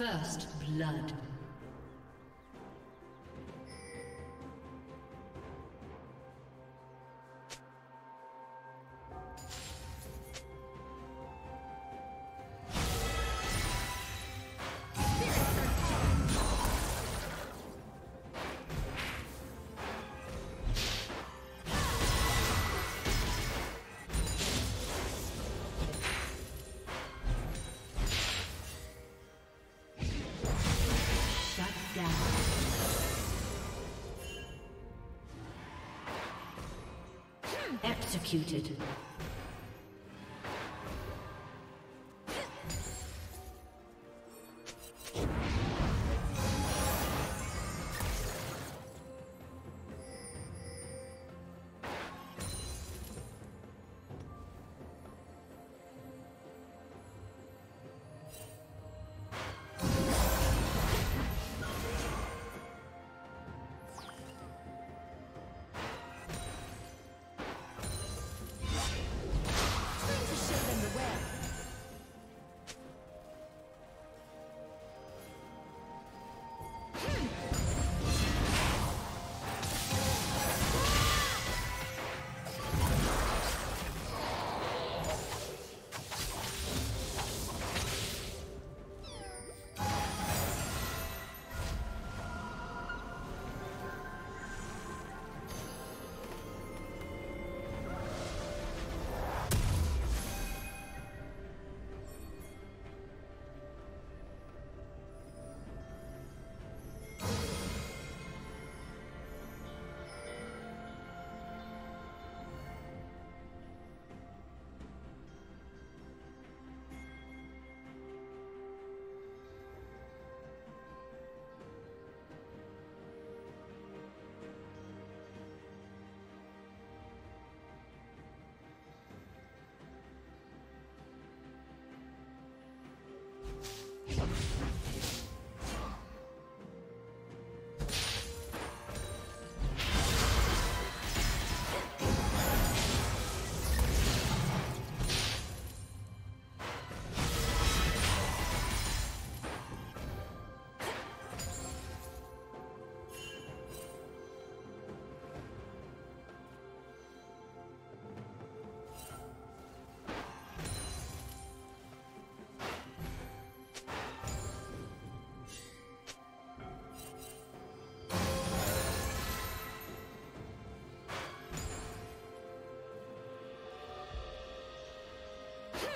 First blood. Executed.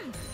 Hmm.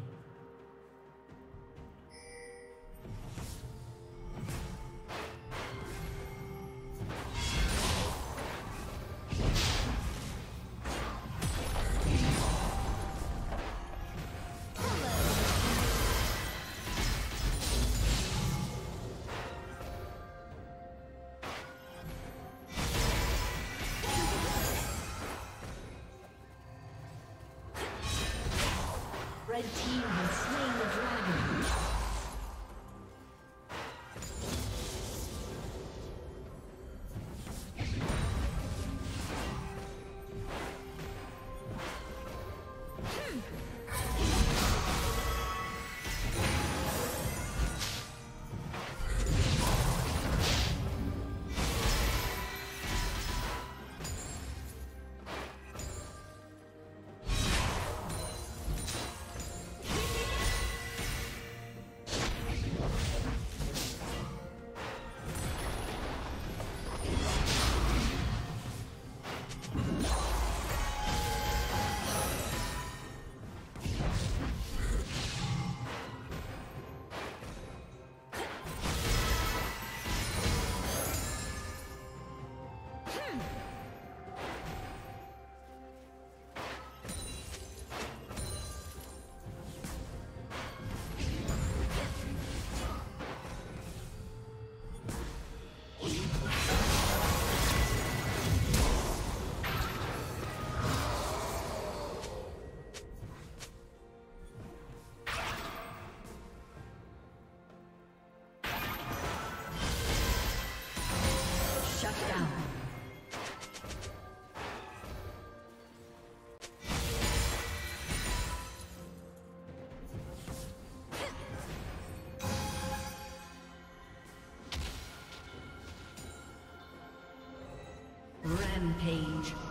Rampage.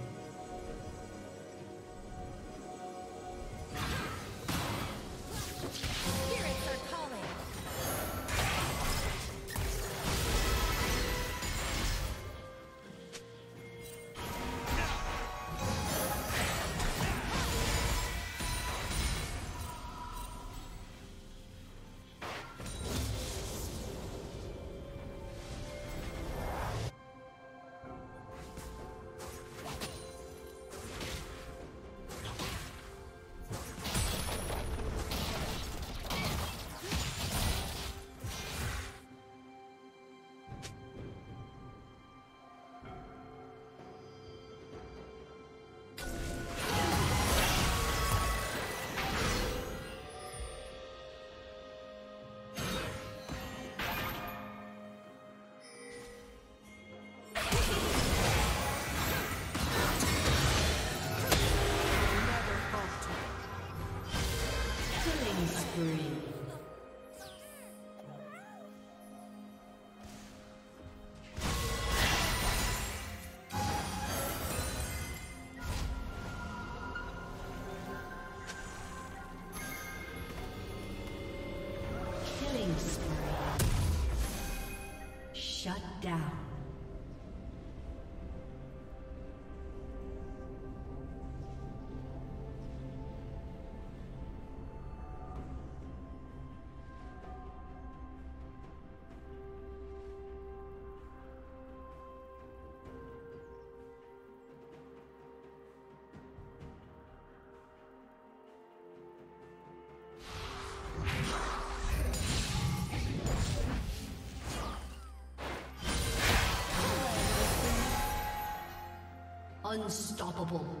Unstoppable.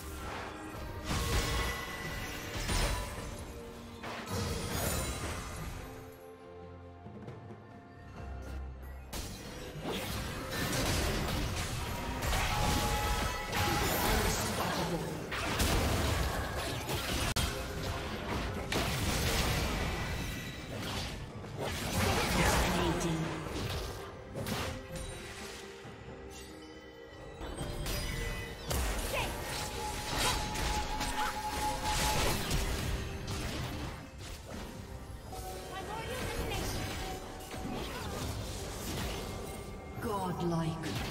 Godlike.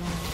Destroyed.